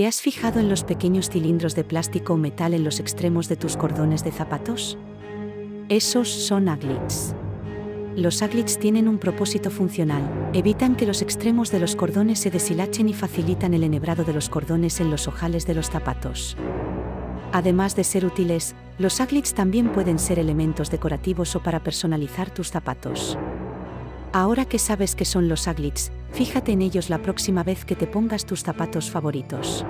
¿Te has fijado en los pequeños cilindros de plástico o metal en los extremos de tus cordones de zapatos? Esos son aglets. Los aglets tienen un propósito funcional, evitan que los extremos de los cordones se deshilachen y facilitan el enhebrado de los cordones en los ojales de los zapatos. Además de ser útiles, los aglets también pueden ser elementos decorativos o para personalizar tus zapatos. Ahora que sabes qué son los aglets, fíjate en ellos la próxima vez que te pongas tus zapatos favoritos.